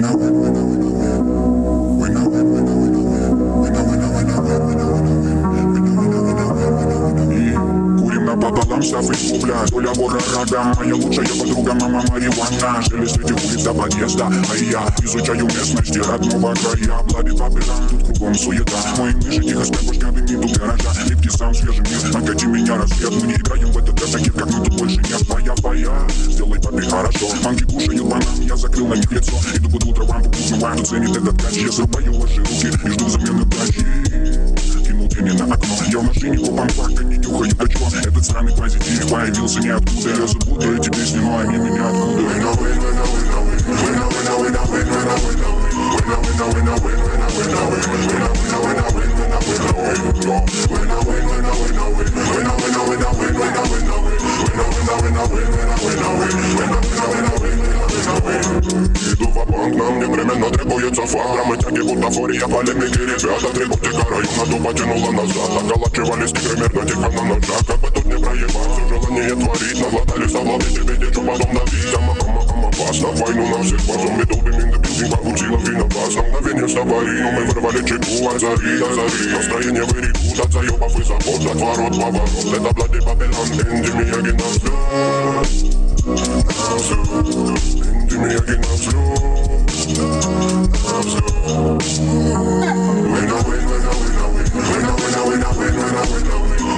no. Пополам штрафы блядь Оля вора рада, моя лучшая подруга Мама марихуана, жили среди улиц до подъезда А я изучаю местности родного края Блади по пирам, тут кругом суета. Мой ниже тихо с бабушками дымит у гаража. Липкий сам свежий мир, накати меня рассвет Мы не играем в этот таких, как мы, тут больше нет Пая, пая, сделай папе хорошо. Манки кушают банан, я закрыл на них лицо. Иду под утро, лампу узнаваю, ценит этот ткач Я срубаю ваши руки и жду замены плащи Кинул тени на окно, я в машине копом факта не очко Этот странный позитив появился ниоткуда Я забуду эти песни, но они меня откуда Win, win, win, win, win, win, win, win, win, win, Как бы тут не проебаться, желание творить Наглотали в салаты, тебе держу потом давить Я маком, маком опасно, войну на всех базом We don't in the building, получила винопас На мгновение с аварии, мы вырвали чеку от зари, от зари Настроение вырекут от заебов и забот Отворот, поворот, это блади Бабилон Энди Мияги на взлет На взлет Энди Мияги на взлет На взлет Win, a win, win, a win, a win Win, a win, a win, a win, win, a win, a win Win, a win, a win, a win, win, a win, a win Win, a win, a win, a win, win, a win, a win Win, a win, win, a win, a win Win, a win, a win, a win, win, a win, a win Win, a win, a win, a win, win, a win, a win Win, a win, a win, a win, win, a win, a win Win, a win, win, a win, a win Win, a win, a win, a win, win, a win, a win Win, a win, a win, a win, win, a win, a win Win, a win, a win, a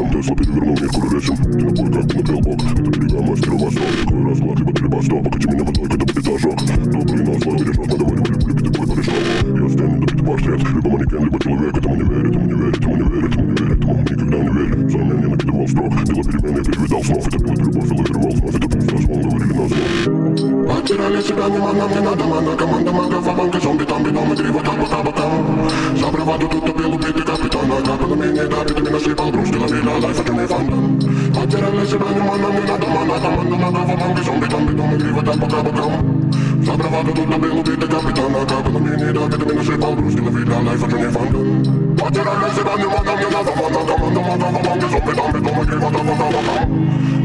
по рельсам, Тесла перевернул мир куроресим Ты на бой, как на бок Это берега мастера восток Такой расклад, либо ты либо стоп Покати меня водой, когда будет ожог Добрый на зло, бережешь, подавай, любит, любит, бой порешал Я стены, добитый портрет. Либо манекен, либо человек. Этому не верит, этому не верит, этому не верит, этому не верит Этому никогда не верит Сам я не накидывал строк. Дело перемен, я перевидал снов. Это пилот любовь, лавировал вновь Это пусто, звон, говорили на зло Batira le si prende mamma me na domanda Comanda manda vavam che zombie tombi Non mi drivo tabo tabo tabo Sabra vado tutto pelo pete capitano Na capo no mene da pete mina si pal Brusti la vila lai faccio me fanda Batira le si prende mamma me na domanda Comanda manda vavam che zombie tombi Non mi drivo tabo tabo tabo Sabra vado tutto pelo pete capitano Na capo no mene da pete mina si pal Brusti la vila lai faccio me fanda Batira le si prende mamma me na domanda Comanda manda vavam che zombie tombi Non mi drivo tabo tabo tabo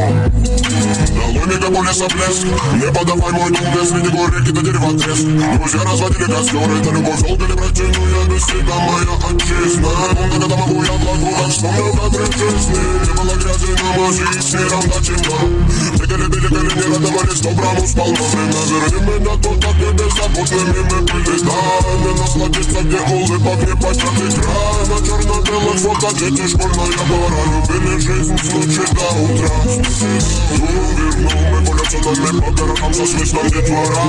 Долой мегаполиса блеск Не подавай мой дом без мини реки до дерева треск Друзья разводили костер Это любовь долго ли протяну Я без тебя моя отчизна Помню, когда могу я плаку Вспомнил кадры жизни Не было грязи на мозги Снегом до темна Прыгали, били, коли не радовались Доброму сполна Время верни меня туда, где беззаботными мы были Да, не насладиться, где улыбок не початый край На черно-белых фото дети школьная пора Любили жизнь с ночи до утра Вернул мы полетенными по городам Со свистом детвора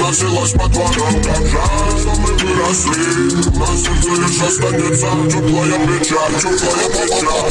Носилась по дворам Так жаль, что мы выросли На сердце лишь останется Теплая печаль, теплая печаль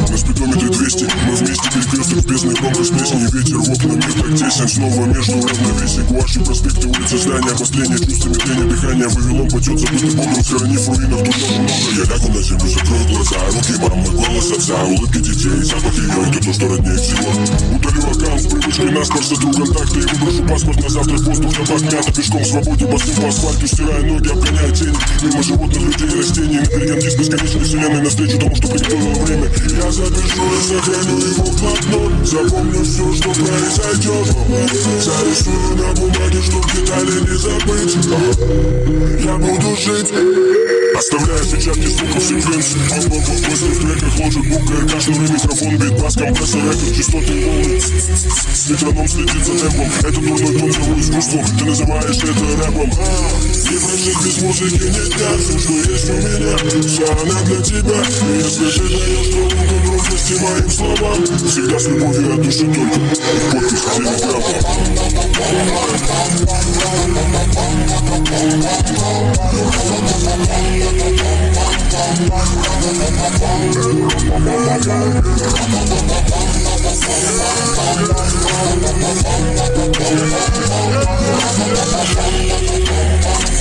спидометре 200 Мы вместе перекресток в бездной громкость песни Ветер в окна мне так тесен Снова между равновесий Гуаши, проспекты, улицы, здания Обострение, чувства, метление, дыхание Вавилон потет забытый богом Схоронив в руинах душу много Я лягу на землю, закрою глаза. Руки мамы, голос отца. Улыбки детей, запах ее Это то, что роднее всего Удалю аккаунт с привычкой наспор Сотру контакты и выброшу паспорт На завтра. Воздух запах мята Пешком в свободе, босым по асфальту Стирая ноги, обгоняя тени Мимо животных, людей растений. Ингредиент из бесконечной вселенной Навстречу тому, что приготовило время. Я запишу и сохраню его блокнот Запомню все, что произойдет Зарисую на бумаге, чтоб детали не забыть Я буду жить Оставляя печатки звуков секвенции Мысли в треках ложит буквы Кашляный микрофон, бит-бас, компрессор, рэпер Частоты волны Метроном следит за темпом Это дурной тон, зову искусством Ты называешь это рэпом Не прожить без музыки не дня Все, что есть у меня, вся она для тебя И Если ты даешь тронутую грустности моим словам Всегда с любовью от души только Подпись телеграмма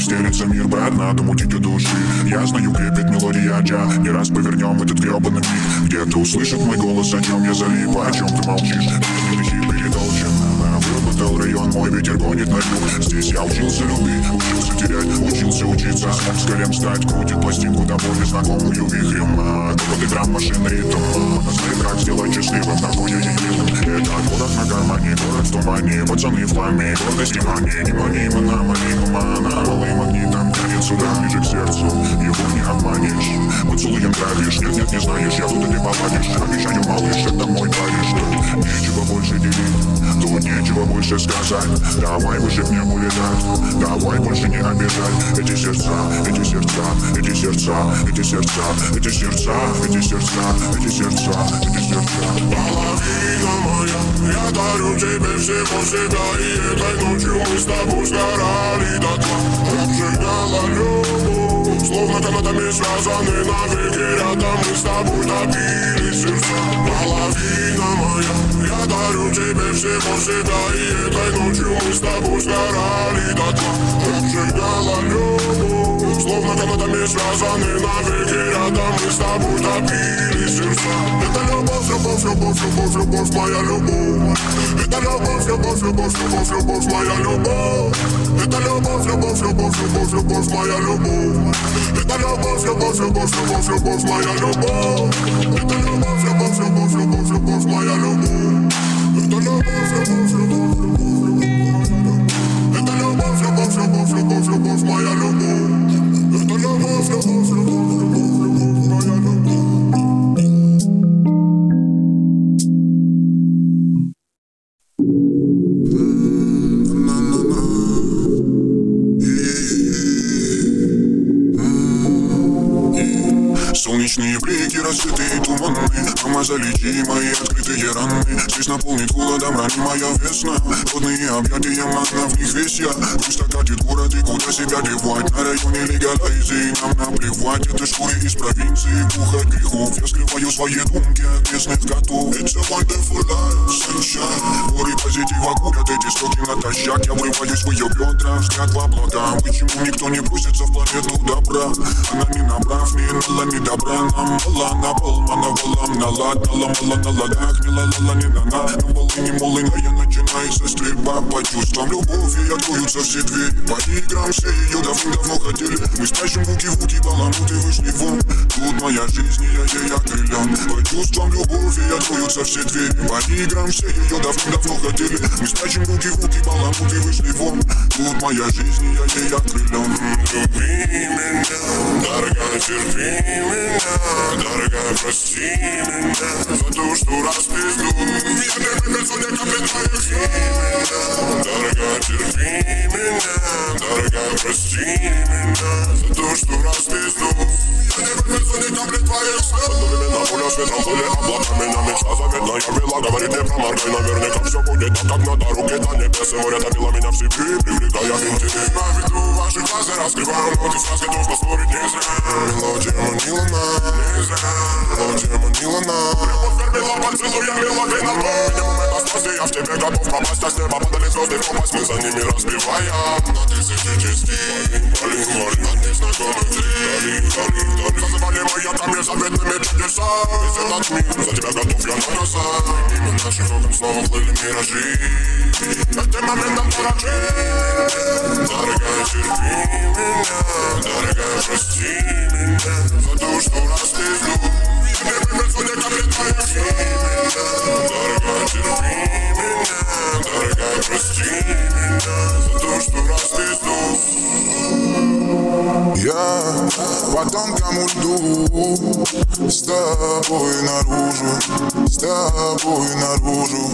стелется мир Брат, надо мутить у души. Я знаю, крепит мелодия джа Не раз повернем этот гребаный миг Где-то услышит мой голос, о чем я залип О чем ты молчишь, мой ветер гонит на юг Здесь я учился любить, учился терять, учился учиться. С колен встать, крутит пластинку до боли знакомую вихрем. А, Какой-то грамм машин ритм. А, Свой брак сделать счастливым, такой я единым Это город на гармонии, город в тумане. Пацаны в пламени, гордость и мания Неманима на малима, на малый магнитом. Тянет сюда, ближе к сердцу, его не обманешь. Поцелуем травишь, нет, нет, не знаешь Я тут и ты поладишь, обещаю, малыш, это мой париж Тут нечего больше делить, тут нечего больше сказать Давай выше к небу давай больше не обижать Эти сердца, эти сердца, эти сердца, эти сердца, эти сердца, эти сердца, эти сердца, эти сердца. Половина моя, я дарю тебе всего себя И этой ночью мы с тобой сгорали до дна. Обжигала любовь, словно канатами связаны навеки Рядом мы с тобой топили сердца Половина моя, я дарю тебе всего себя И этой ночью мы с тобой сгорали до дна Обжигала любовь, словно канатами связаны навеки Рядом мы с тобой топили сердца Это любовь, любовь, любовь, любовь, любовь, моя любовь Это любовь, любовь, любовь, любовь, любовь, моя любовь Это любовь, любовь, любовь, любовь, любовь, моя любовь Это любовь, любовь, любовь, любовь, любовь, моя любовь Это любовь, любовь, любовь, любовь, любовь, моя любовь Это любовь, любовь, любовь, любовь, это любовь, любовь, любовь, любовь, любовь, моя любовь. Это любовь, любовь, любовь, любовь, любовь, моя любовь. Солнечные блики, рассветы туманные Мама, залечи мои открытые раны Здесь наполнит холодом ранимая весна. Водные объятия, манна, в них весь я. Грусть катит город и куда себя девать. На районе легалайзии нам наплевать. Это шкуры из провинции, от грехов. Я скрываю свои думки от местных котов It's a wonderful life, sunshine. Горы позитива курят эти стоки натощак. Я врываюсь в ее бедра, взгляд в облака. Почему никто не бросится в планету добра? Она не набрав, не нала, не добра. Нам мала, на пол, мана, валам, на лад Мала, мала, на ладах, не ла-ла-ла, не на на Ну, волыни, молыня, я начинается стрельба По чувствам любови откроются все двери По играм все ее давным-давно хотели. Мы спрячем руки в руки, баламуты вышли вон. Тут моя жизнь, я ей окрылен По чувствам любови откроются все двери По играм все ее давным-давно хотели. Мы спрячем руки в руки, баламуты вышли вон. Тут моя жизнь, я ей окрылен Люби меня, дорогая, терпи меня Дорогая, прости меня За то, что раз пизду Я не выпил не капли твоих слез Дорогая, терпи меня Дорогая, прости меня За то, что раз пизду Я не выпил не капли твоих слез Одновременно пуля с ветром, пули облаками На мечта заветная вела, говорит не проморгай Наверняка все будет так, как надо Руки до небес, и море топило меня в себе Привлекая интеллект На виду ваши глаза раскрываю ноги Фраз готов поспорить не зря Мелодия манила нас Не зря Мелодия манила нас Любовь кормила поцелуями лавина Минимум это страсти, я в тебе готов пропасть А с неба падали звезды в пропасть Мы за ними разбиваем На тысячи частей Валим, валим от незнакомых дверей Вдали, вдали, вдали Зазывали мои атомы заветными чудеса Весь этот мир, за тебя готов я на назад Мимо наших окон снова плыли миражи Этим моментом дурачи Дорогая, терпи меня Дорогая, прости меня За то, что раз пизду Я за то, что в ты. Я с тобой наружу, с тобой наружу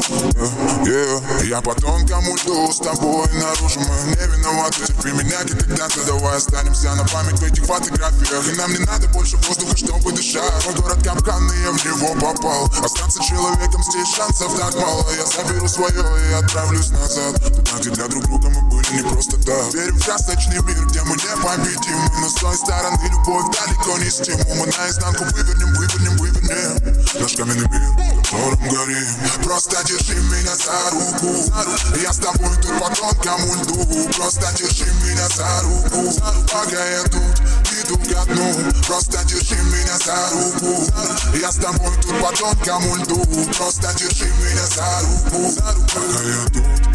yeah. Я по тонкому льду с тобой наружу. Мы не виноваты, терпи меня когда-то Давай останемся на память в этих фотографиях. И нам не надо больше воздуха, чтобы дышать. Мой город капкан, и я в него попал. Остаться человеком здесь шансов так мало. Я заберу свое и отправлюсь назад. Туда, где для друг друга мы были не просто так. Верим в красочный мир, где мы непобедимы. Но с той стороны любовь далеко не стимул Мы наизнанку вывернем, вывернем, вывернем Наш каменный мир, в котором горим Просто держи меня за руку Я с тобой тут по тонкому льду Просто держи меня за руку Пока я тут иду ко дну Просто держи меня за руку Я с тобой тут по тонкому льду Просто держи меня за руку Пока я тут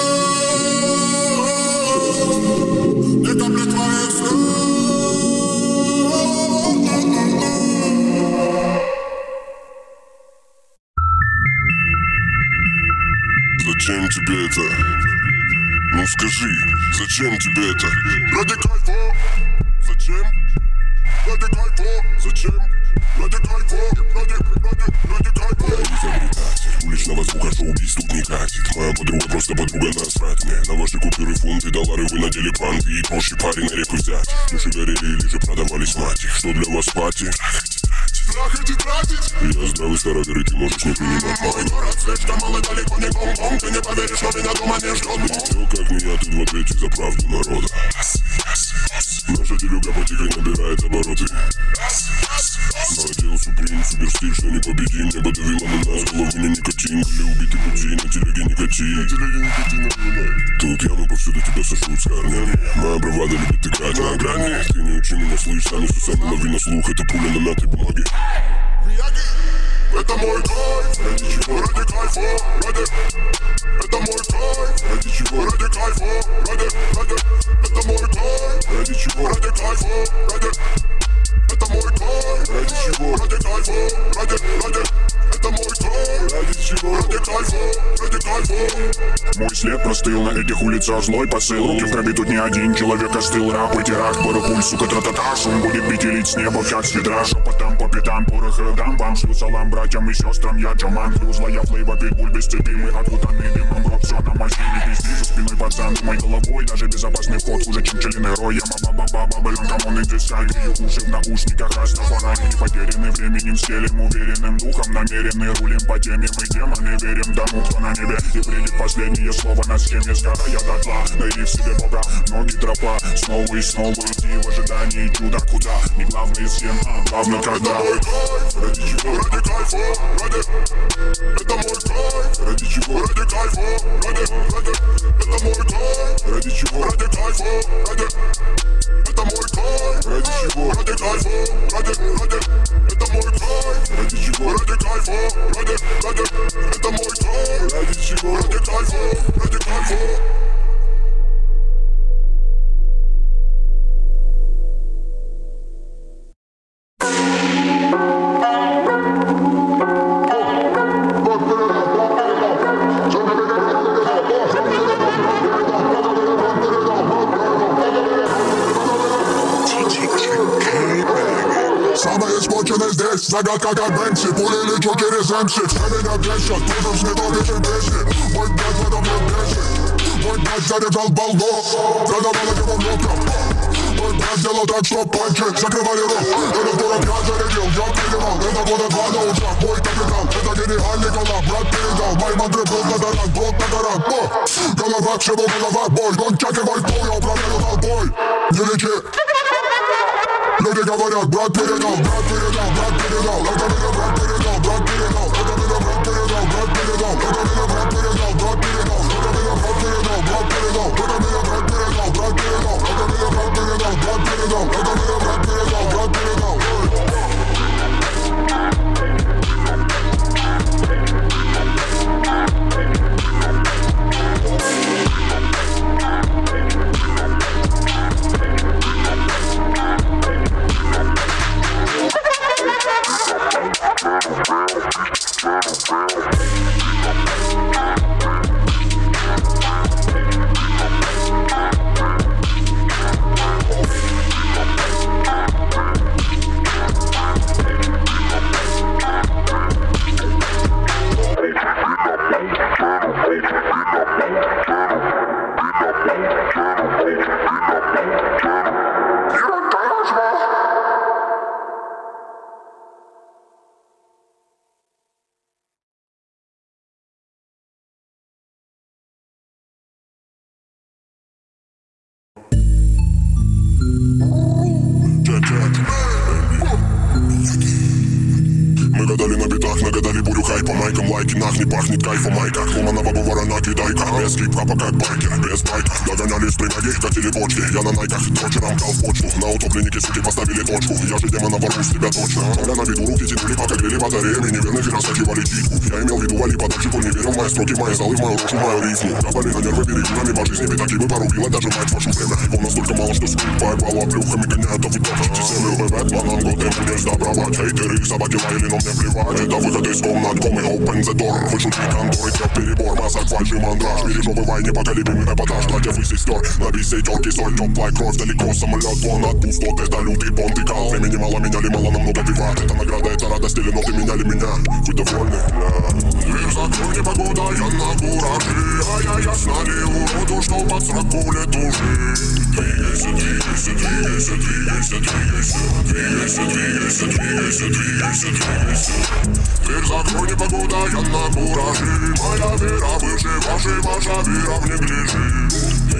это? Ну скажи, зачем тебе это? Ради кайфа! Зачем? Ради кайфа! Зачем? Ради кайфа! Ради, ради, ради кайфа! Изобретатель уличного звука шоу-биз тут не катит Моя подруга просто подруга насрать мне На ваши купюры фунты, доллары вы надели панты И проще парень на реку взять Души горели или же продавались мать Что для вас пати? Трахать и тратить Я здравый старовер, и ты можешь не принимать Мой город слишком малый, далеко не гонконг Ты не поверишь, что меня дома не ждет Никто как не я тут в ответе за правду народа? Наша делюга потихоньку набирает обороты. Надел суприм, суперстиль, что непобедим Небо давило на нас, голову не никотин Были убиты пути, на телеге никотин Тут ямы повсюду тебя сожрут с корнями Моя бравада любит играть на грани. Ты не учи меня, слышь, сами с усами лови на слух. Это пуля на мятой бумаге. Это мой кайф, ради чего, ради кайфа, ради. Это мой кайф, ради чего, ради кайфа, ради, ради. Это мой кайф, ради чего, ради кайфа, ради. Это мой кайф, ради чего, ради кайфа, ради, ради Это мой кайф, ради чего, ради кайфа, ради кайфа. Мой след простыл на этих улицах злой посыл. Руки в крови тут не один человек остыл. Рап и тираж, барахуль, сука, тра-та-та. Шум будет бить и лить с неба, как с ведра. Шепотом по пятам, порох и дам Вам шлю салам братьям и сестрам Я Джаман, плюс злая флейва, питбуль без цепи. Мы окутаны дымом, рот все на машине Пизди за спиной пацан, думай головой Даже безопасный вход хуже, чем пчелиный рой Я ба-ба-ба-ба, баллон, камон, иди сагрию Уши в наушниках, Растафарари Не потеряны временем, стелем уверенным духом Намерены, рулим по теме Мы демоны, верим тому, кто на небе И придет последнее слово на схеме Сгорая дотла, найди в себе Бога Ноги тропа, снова и снова идти В ожидании чуда куда Не главное с а главное когда мой кайф, ради чего, ради кайфа, ради Это мой кайф, ради чего, ради кайфа, ради, ради Это мой кайф, ради чего, ради кайфа, ради Это мой кайф, ради чего, ради кайфа, ради, ради Это мой кайф, ради чего, ради кайфа, ради, ради Это мой кайф, ради чего, ради кайфа, ради кайфа здесь, загадка как Бенси Пули лечу через МС Все меня бесят, тоже взлетал эти песни Мой брат в этом не бесит Мой брат заряжал балло Продавал его в лодках Мой брат делал так, что панчи закрывали рот Этот город я зарядил, я принимал Это года два на ушах, мой капитан Это гениальный коллаб, брат передал Мои мантры был на дарах, брод на горах Голова к шиву, голова бой Гончак и мой пол, я управляю толпой Не лечи no te cago, no, Brad, put it on, Brad, put it on, Brad, put it on, бисей терки Соль, теплая кровь, далеко самолет Вон от пустот, это лютый понт и кал Времени мало, меняли мало, намного виват Это награда, это радость или ноты меняли меня. Вы довольны? Дверь закрой, не погода, я на кураже А я ясно ли уроду, что под сроку лет уже Двигайся, двигайся, двигайся, двигайся, двигайся. Двигайся, двигайся, двигайся, двигайся, двигайся. Дверь закрой, не погода, я на кураже Моя вера выше вашей, ваша вера в неглиже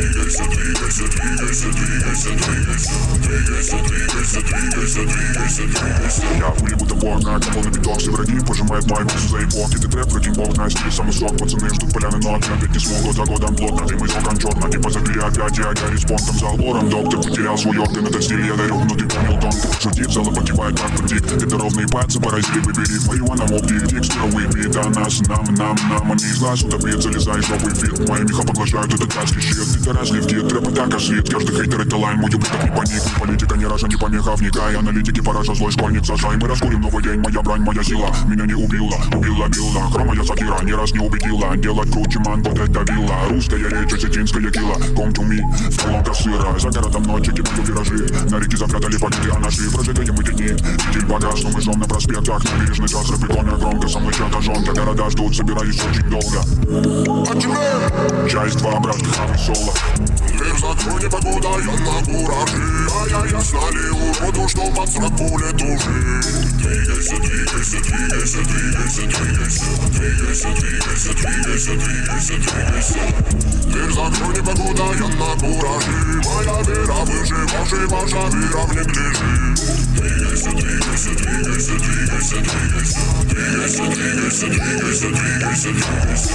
Двигайся, двигайся, двигайся, двигайся, двигайся Двигайся, двигайся, двигайся, двигайся, двигайся Я будто порно, кого на биток Все враги пожимают мою пульсу за эпохи Ты трэп, каким бог на стиле самый сок. Пацаны ждут поляны ноги, опять не смог за годом плотно, ты мысл кончерно Типа забери опять, я горю спонтом за албором Доктор потерял свой орган, этот стиль я дарю Но ты понял тон, шутит, залы погибает как практик Это ровные пальцы, поразили, выбери Марихуана, мобди, текстура, выпей Да нас, нам, нам, нам, они из глаз утопит Залезай, новый фит, мои меха поглощают этот адский щит Это разливки, трэп так ошиб Каждый хейтер это лайн, мой ублюдок не паник. Политика не рожа, не помеха, вникай. Аналитики поража, злой школьник, сажай. Мы раскурим новый день, моя брань, моя сила. Меня не убила, убила, била Хромая сатира, ни раз не убедила. Делать круче, ман, вот это вилла. Русская речь, осетинская кила Come to me, в колонках сыра. За городом ночи, кидаю виражи. На реке запрятали пакеты анаши Прожигаем эти дни, видель багаж Но мы жжем на проспектах, набережный час Рэп громко, со мной чья-то жонка Города ждут, собираюсь очень долго. Часть два, братки, хавы соло Дверь закрой, не погода, я на кураже А я ясно ли уроду, что под сроку лет уже Двигайся, двигайся, двигайся, двигайся, двигайся Двигайся, двигайся, двигайся, двигайся, двигайся Дверь закрой, не погода, я на кураже Моя вера выше вашей, ваша вера в неглиже Двигайся, двигайся, двигайся, двигайся, двигайся Двигайся, двигайся, двигайся, двигайся, двигайся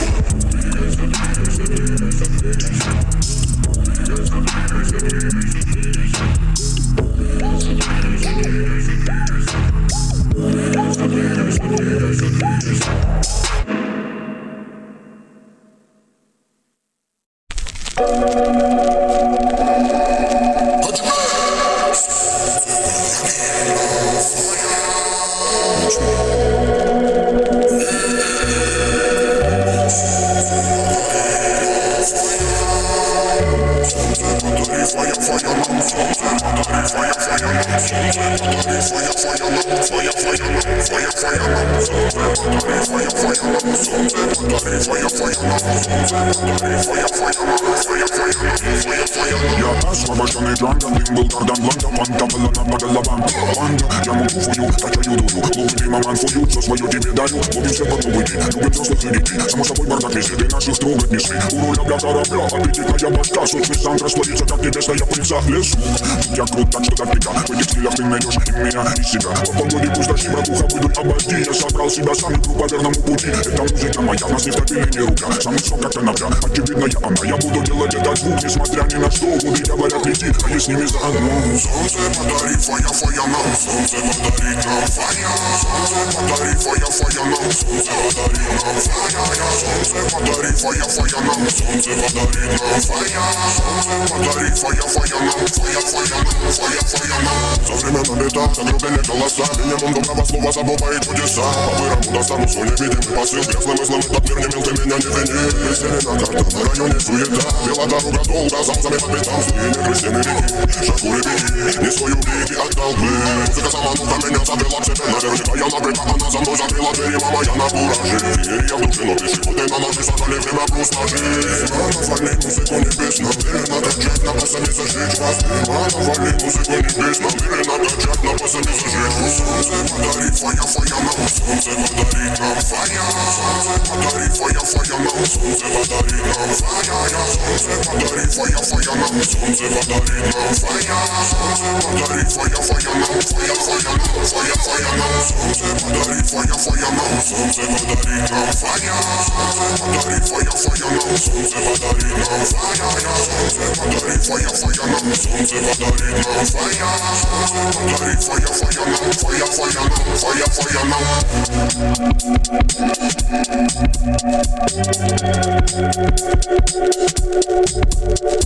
Двигайся, двигайся, двигайся, двигайся Thank you. Маман фую, все свое тебе даю Ловим все под новый день, любим взрослых и детей Само собой бардак везде, ты наших трогать не смей У руля бля корабля, аппетитная башка. Сочный сам растворится, как небесная птица в лесу. Я крут так, что дофига В этих стилях ты найдешь и меня, и себя. В погоде пустоти, братуха, выйдут обожди. Я собрал себя сам, иду по верному пути. Это музыка моя, нас не втопили ни рука. Самый сок, как конопля, очевидно я она. Я буду делать этот звук, несмотря ни на что. Годы говорят, лети, а я с ними заодно. Солнце подари фая, фая нам Солнце подари нам фая Солнце подари фая, фая нам Солнце подари нам фая Солнце подари фая, фая нам Солнце подари нам фая Солнце подари фая, фая нам Фая, фая нам, фая, фая нам Современно лета, загрубели голоса Минимум доброго слова забывает чудеса По вырому достану свой невидимый посыл Грязным излом этот мир не мил, ты меня не вини Переселена карта, на районе суета Бела дорога долго, залзами по пятам Злые крысиные реки, шагули беги Не for you. Baby I don't wait Fica essa maluca, menina, sabe lá que você tem Na verga, e ela brinca com nossa mãos Aquela veia, mamãe, já na coragem Veia, eu te não deixo Botei na noite, só que levei minha prostagem Mano, falei com você com nebês Na dele, nada jack, na passa mesa, gente Mas, mano, falei com você com nebês Na dele, nada jack, na passa mesa, gente O som, Zé Madari, faia, faia, não O som, Zé Madari, não, faia O som, Zé Madari, faia, faia, não O som, Zé Madari, Padre, fire, fire now, fire, fire now, fire, fire now. Some say Padre, fire, fire now, some say Padre now, fire. Some say Padre, fire, fire now, some say Padre now, fire. Some say Padre, fire, fire now, some say Padre now, fire. Some say Padre, fire, fire now, fire, fire now, fire, fire now.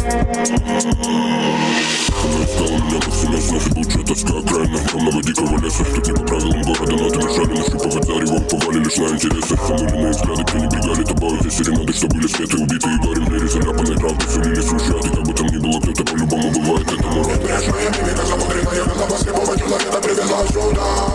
Искал меня повсеместно Жгучая тоска окраина Темного дикого леса Тут не по правилам города Ноты мешали нащупывать заревом Повали лишь на интересы Замыленные взгляды пренебрегали тобой Здесь серенады, что были спеты Убитые горем двери заляпанной правдой Сулили сушат И как бы там ни было Кто-то по-любому бывает этому рад Прежняя мимика, замудренная голова слепого привела сюда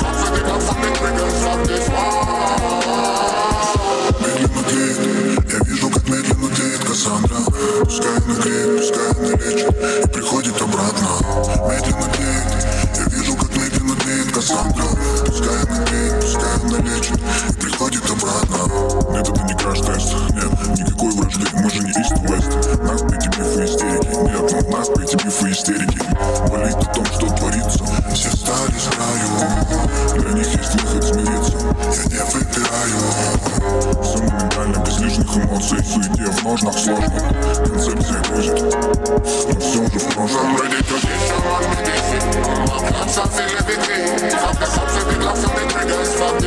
Пускай она греет, пускай она лечит И приходит обратно. Медленно тлеет, я вижу, как медленно тлеет Кассандра. Пускай она греет, пускай она лечит И приходит обратно. Нет, это не краш-тест, нет, никакой вражды. Мы же не East West. Нас по бифы истерики? Нет, нас по бифы истерики Суете в ножнах сложно Концепция выжить Но все уже в прошлом Ready to take some on with this Lots of everything From the ups and the downs and the triggers from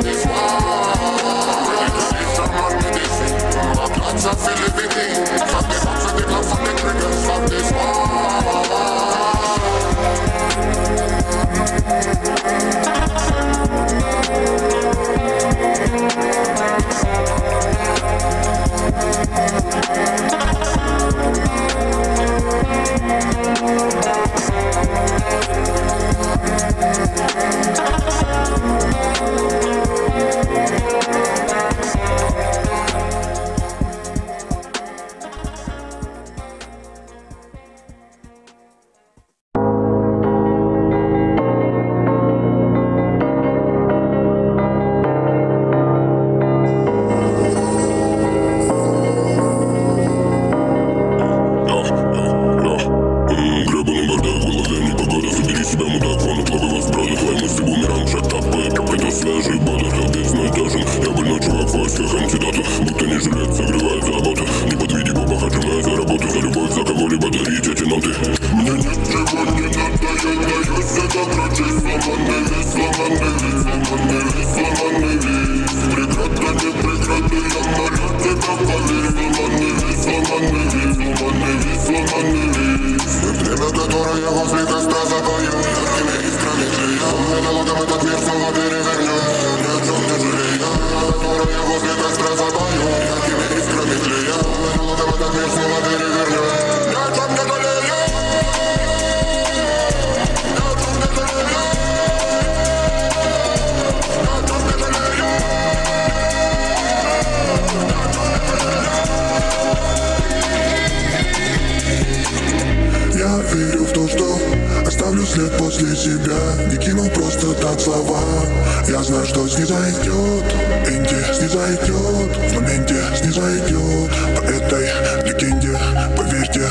this war I feel everything. после себя Не кинул просто так слова. Я знаю, что снизойдет Инди снизойдет В моменте снизойдет По а этой легенде, поверьте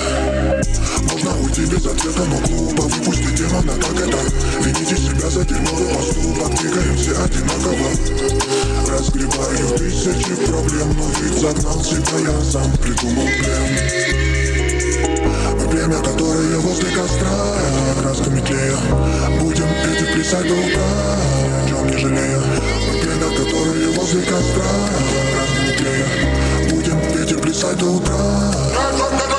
Нужно уйти без ответа, но глупо Выпусти демона, как это? Вините себя за дерьмовый поступок. Двигаем все одинаково. Разгребаю тысячи проблем Но ведь загнал себя я сам. Придумал плен. Время, которое возле костра Красками клея Будем эти и плясать до утра Ни чем не жалея. Время, которое возле костра Красками клея Будем эти и плясать до утра. Ни о чем не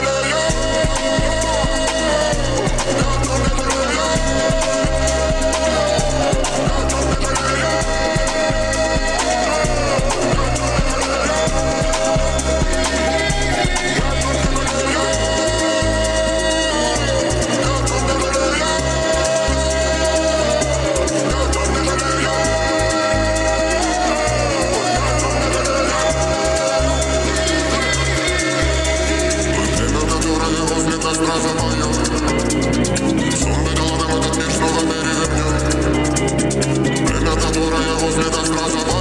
ojos me das plaza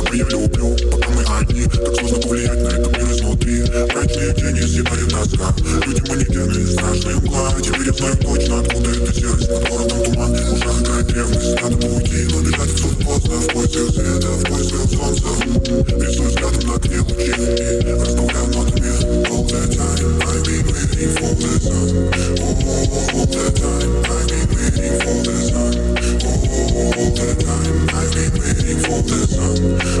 я люблю, пока мы одни. Как сложно повлиять на этот мир изнутри Родные тени зима на носках Люди манекены, страшная мгла Теперь я знаю точно, откуда это серость. Над городом туман, в ушах играет ревность. Надо бы уйти, но бежать отсюда поздно. В поисках света, в поисках солнца Рисую взглядом на окне лучи Разбавляю нотами All the time, I've been waiting for the sun Oh, oh, all the time, I've been waiting for the sun. Oh, all the time, I've been waiting for the sun.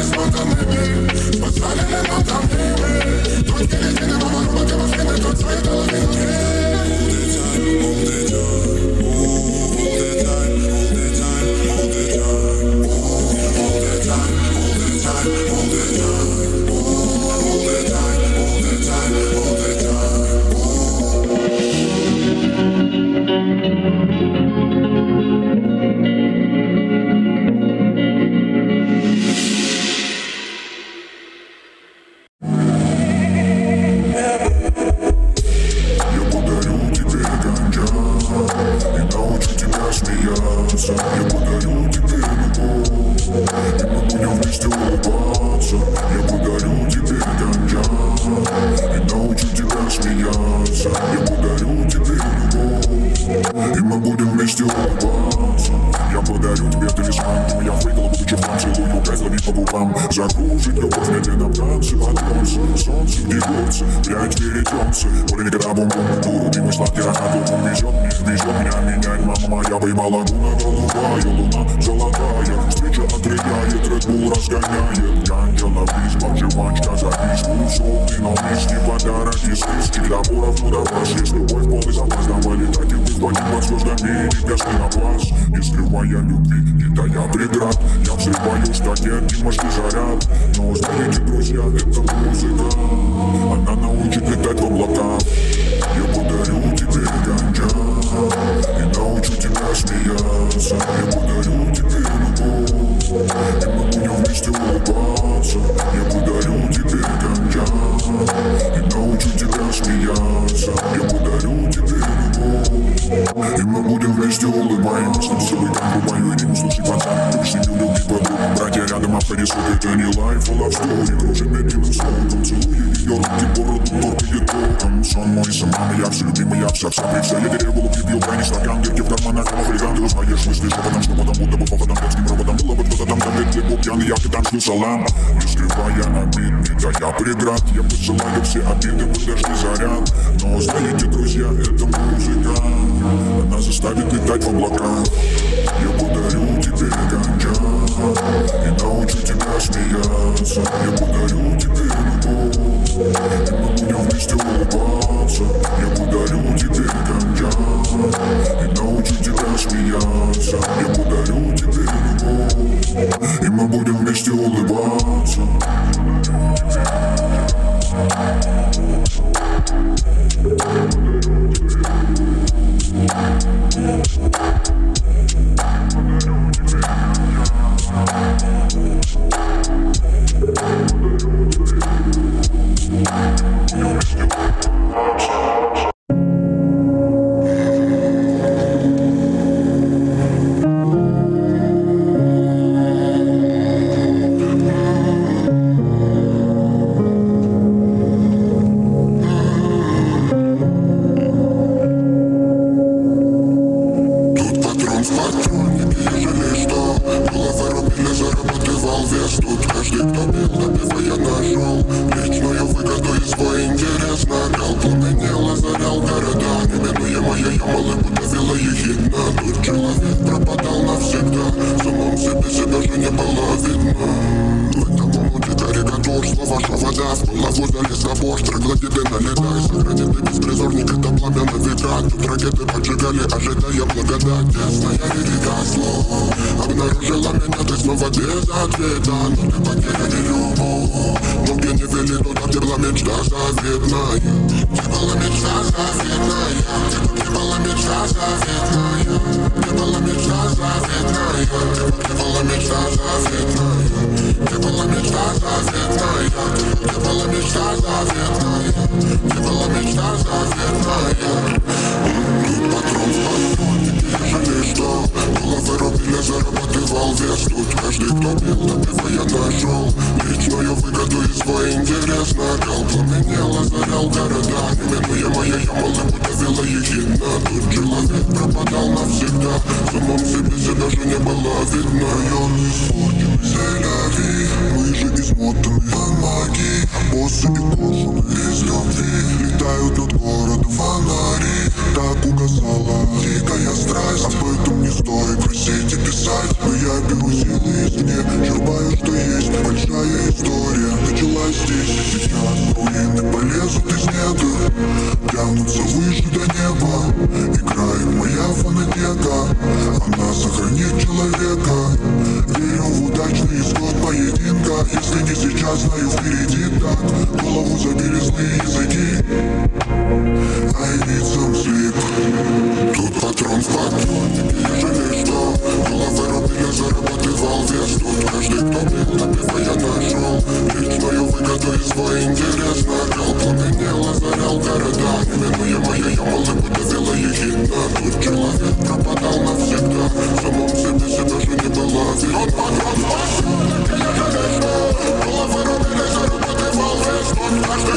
is what I'm living. But I didn't know Kimse beklemem ayrı не лайф, а story Кружит медленным слогом, целую ее руки, бороду, торкает током Сон мой сама, моя все любимая, вся вся при вся Я дереву луки пью, крайне стакан, дырки в карманах, кому хулиган Ты узнаешь мысли шепотом, что потом будто бы поводом Детским проводом было бы кто-то там, там лет легко пьяный, я ты танцую салам. Не скрывая обид, не дая преград Я посылаю все обиды, подожди заряд. Но знаете, друзья, это музыка Она заставит летать в облаках Я подарю тебе ганджа И научу тебя смеяться Я подарю тебе любовь И мы будем вместе улыбаться Я подарю тебе ганджа И научу тебя смеяться Я подарю тебе любовь И мы будем вместе улыбаться Тут Самом себе себя же не было видно что вода В голову залез забор, троглодиты налетай. Сохраненный беспризорник, это пламя на века Тут ракеты поджигали, ожидая благодать Тесная река слов Обнаружила меня, ты снова без ответа Но ты потеряли любовь. Но где не вели туда, где была мечта заветная. Где была мечта заветная. Где была мечта заветная. Где была мечта заветная. Где была мечта заветная. Где была мечта заветная Где была мечта заветная Где была мечта заветная Тут патрон в патроне, ежели что Было вырубили, зарабатывал вес Тут каждый, кто пил, добивая нашел Личную выгоду и свой интерес Нагал, пламенел, озарял города Неминуемая ямала, будто вела ехидна Тут человек пропадал навсегда В самом себе себя не было видно Я не испорчен, селяви Мы же измотаны, помоги Боссы и кожаные из любви Летают над городом фонари. Так угасала дикая страсть. Об этом не стоит просить и писать. Но я беру силы извне Черпаю, что есть большая история. Началась здесь и сейчас Руины полезут из недр Тянутся выше до неба. Играет моя фонотека Она сохранит человека. Верю в удачный исход поединка. Если не сейчас, знаю впереди так Голову злые языки I need some sleep Тут патрон в патроне, ежели что Было вырубили, зарабатывал. Вес Тут каждый, кто пил, добивая нашел Личную выгоду и свой интерес Нагал, пламенел, озарял города Неминуемая ямала, будто вела ехидна. Тут человек пропадал навсегда. В самом себе себя же не было. Видно Тут патрон в патроне, ежели что вес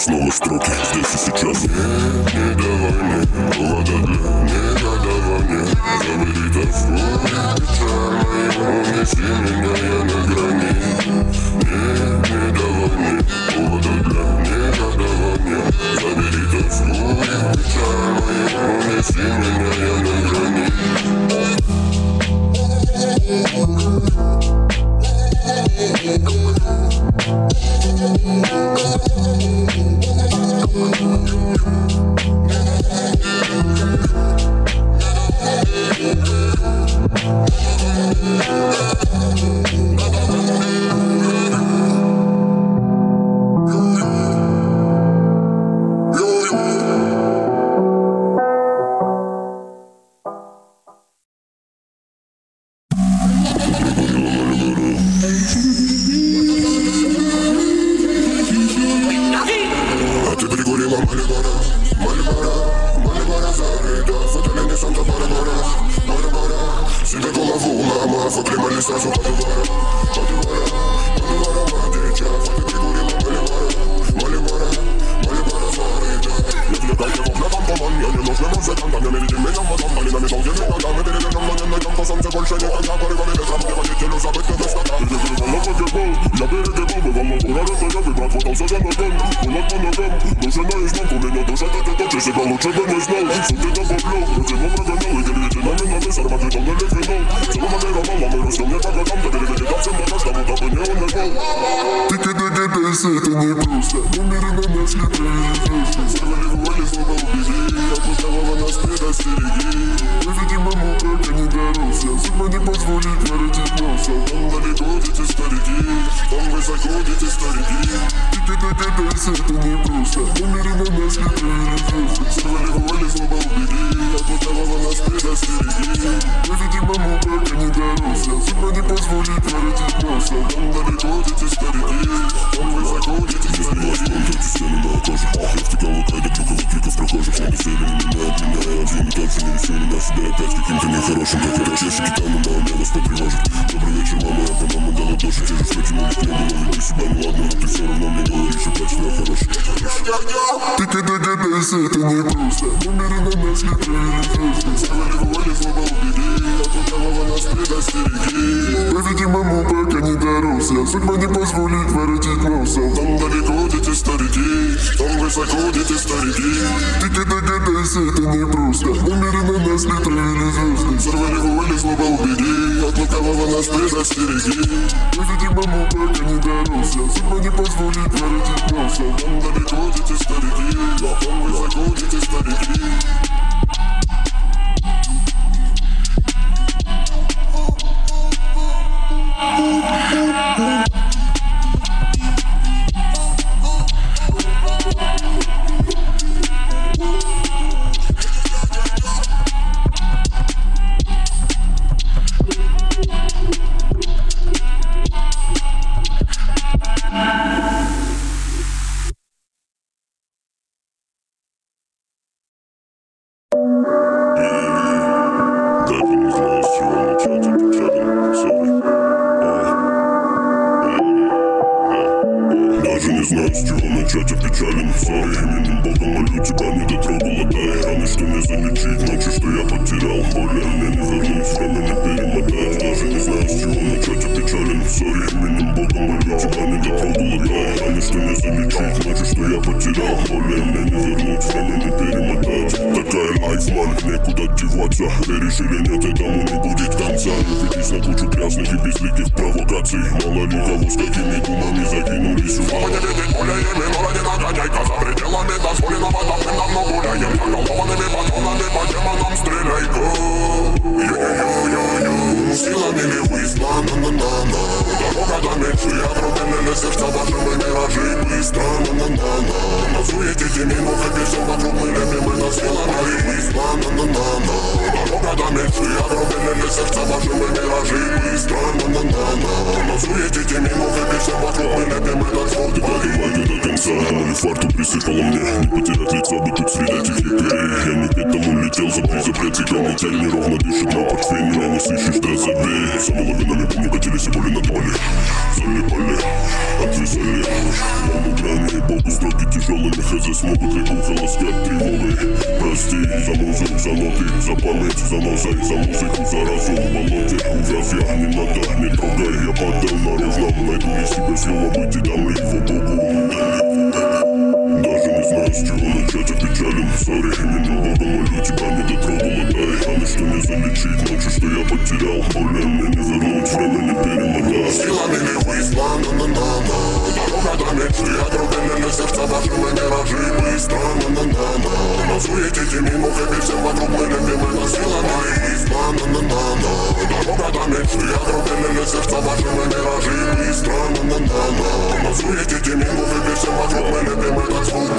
Auslos. Умеренно нас не приведет Ставы неволи слова убери От лукавого нас предостереги Поведи маму, пока не доросся Судьба не позволит воротить носом Там далеко дети старики Там высоко дети старики Ты ты догадайся, это не просто Умеренно нас не привели звезды Сорвали воли слова убери От лукавого нас предостереги Поведи маму, пока не доросся Судьба не позволит воротить носом Там далеко дети старики Там высоко дети старики Yeah. На суете минут и песен вокруг мы лепим мы на силами Льюисна, на-на-на-на Дорога до мечты, округленные сердца ваши мы миражи Быстро, на-на-на-на На суете минут и песен вокруг мы лепим этот звук Давай до конца, моли фарту присыпало мне. Не потерять лица бы тут среди этих лекарей Я не к этому летел, запри запрет Канитель неровно дышит на портфель Меня не слышишь, да забей Самый лавинами помню, катились и боли надумали Залипали, отвязали Волну грани, богу строки тяжелыми. Хз смогут ли ухо ласкать тревогой Прости за музу, за ноты, за память, за носой За музыку, за разум в болоте Увяз я, не надо, не трогай Я падал наружно, найду я себе снова быть и дам его богу даже не знаю, с чего начать, я печален Сори, именем Бога молю тебя, не дотрогала Дай раны, что не залечить Ночи, что я потерял Более мне не вернуть, время не перемотать Силами Льюисна, на-на-на-на Дорога до мечты, округленные сердца ваши мы миражи Быстро, на-на-на-на На суете минут и всем вокруг мы лепим это Силами Льюисна, на-на-на-на Дорога до мечты, округленные сердца ваши мы миражи Быстро, на-на-на-на На суете минут и всем вокруг мы лепим этот звук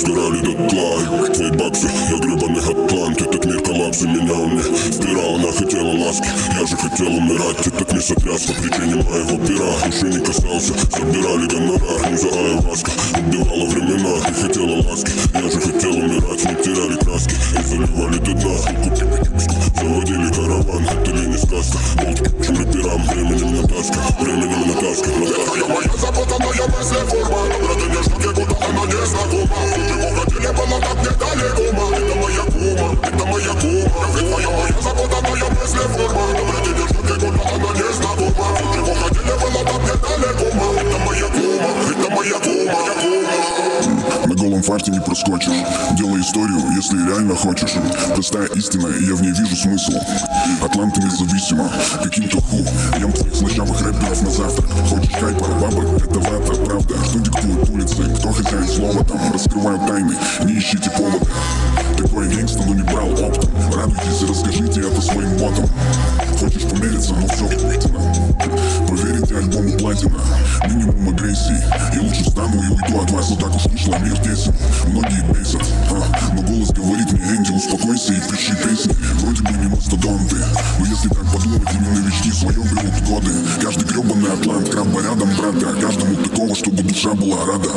сгорали до тла Твои баксы, я гребаный атлант Этот мир коллапс менял мне Спирал, она хотела ласки. Я же хотел умирать Этот не сотряс по причине моего пера Души не касался, забирали гонорар Не за ayahuasca, убивала времена. Не хотела ласки, я же хотел умирать Мы теряли краски. И заливали до дна. Заводили караван, это ли не сказка Болт чем рэперам, временем натаска. Временем натаска, натаска Твоя моя запутанная мысль форма Добро ты не ждет, куда она не знакома. Чего хотели было так недалеко ма Это моя кума, это моя кума. Ведь твоя моя запутанная мысль форма не ждет, куда она не знакома. Чего хотели было так недалеко ма Это моя кума, это моя кума, моя кума. На голом фарте не проскочишь. Делай историю, если реально хочешь. Простая истина, и я в ней вижу смысл Атланта независима, каким-то ху Ем твоих слащавых рэперов на завтрак. Хочешь хайпа, бабок, это вата, правда? Кто диктует улицы, кто хозяин слова там? Раскрываю тайны, не ищите повода. Такой гангста, но не брал оптом Радуйтесь и расскажите это своим ботам Хочешь помериться, но все Поверите альбому платина Минимум агрессии. Я лучше встану и уйду от вас. Но так уж вышло, мир тесен Многие бесят. А, Но голос говорит мне Энди, успокойся и пиши песни. Вроде бы не мастодонты Но если так подумать, именно новички свое берут годы. Каждый гребаный атлант, крабба рядом, брата Каждому такого, чтобы душа была рада.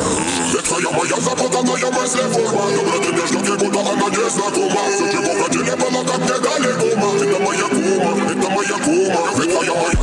Ведь твоя моя запутанная мысль форма Добро ты не ждет, куда она не знакома. Все, чего хотели, было как недалеко ма Это моя это former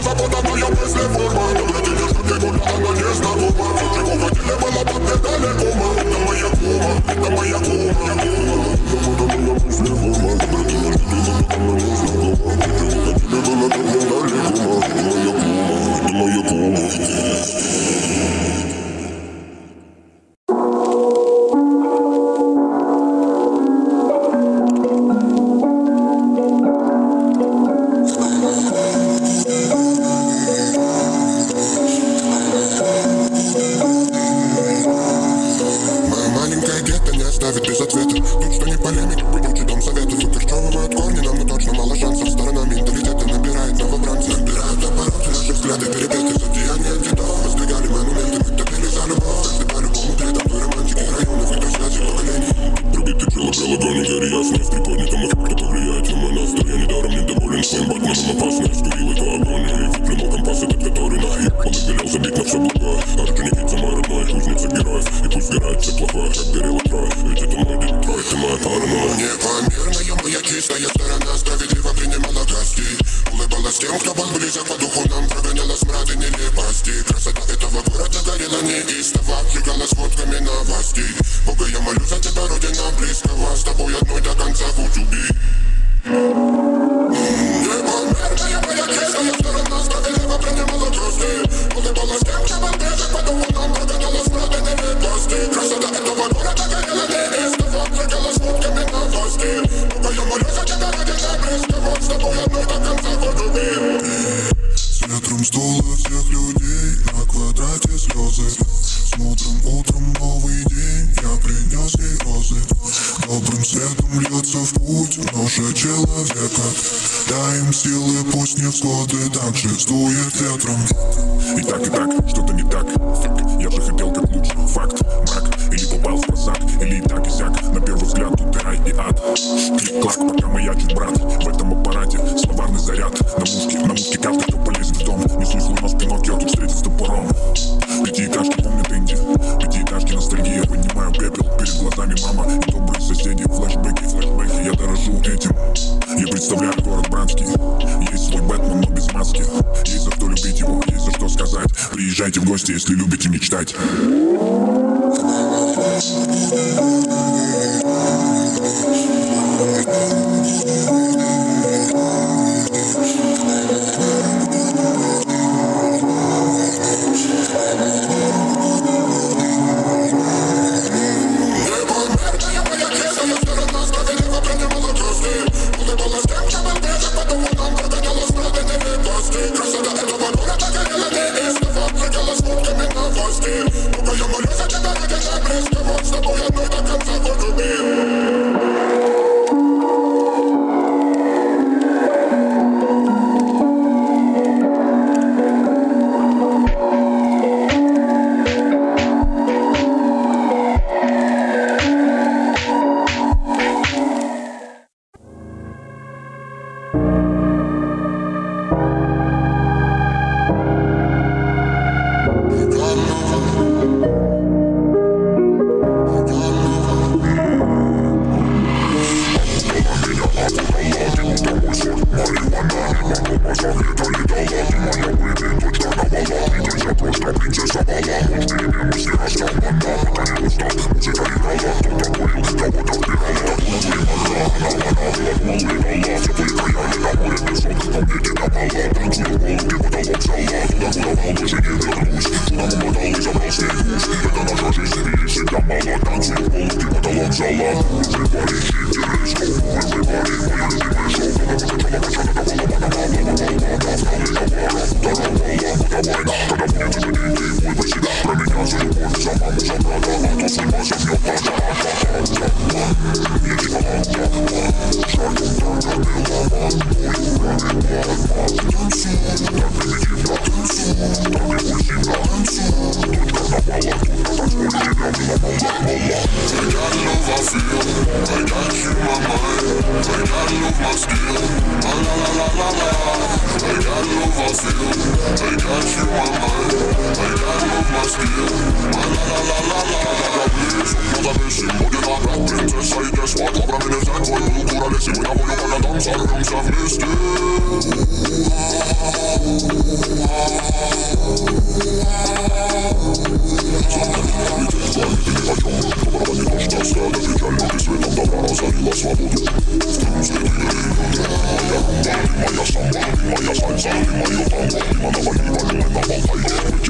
человека. Дай им силы, пусть не всходы Так же сдует ветром И так, и так, что-то не так. Фак, я же хотел как лучше Факт, мрак, или попал в просак Или и так, и сяк, на первый взгляд тут рай, и ад. Клик-клак, пока маячит брат Гости, если любите мечтать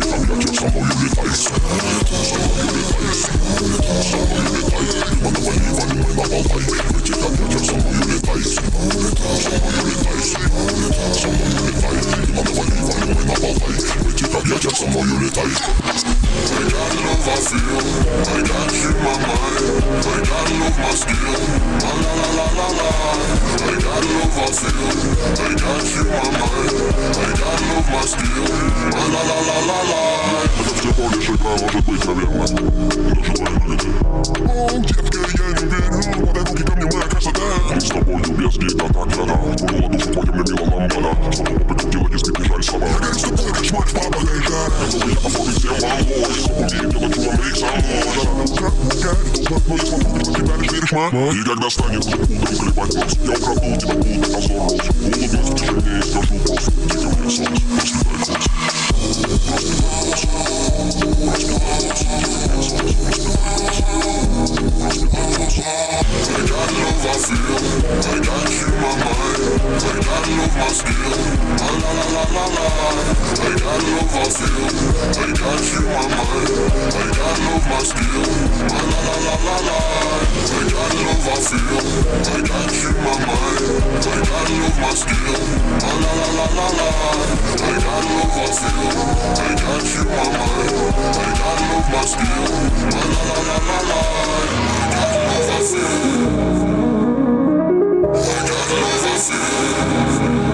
Someone unify, I get you some more you later. I got love I feel, I got you my mind, I got love my skill, la la la la la I got love I feel, I got you my mind, I got love my skill, la la la la la la Это все полишь игра, может быть, наверное, даже твоя О, детка, я не верю, подай руки ко мне, моя красота Мы с тобой любезны, да так, да, да, твою ладошку моя мне мила ламбада Снова покрутила, если бежали сама Я горю с тобой, кошмар, папа, ain't done. I'm fucking saying И когда станет утром клепать вас, я украду тебя, буду позорнуть. Улыбнусь в тишине и скажу просто, дико мне солнце, распитай кровь. Распитай кровь, распитай кровь, дико мне солнце. Take out you my mind, take out of my steel. La la la la la. Thank you.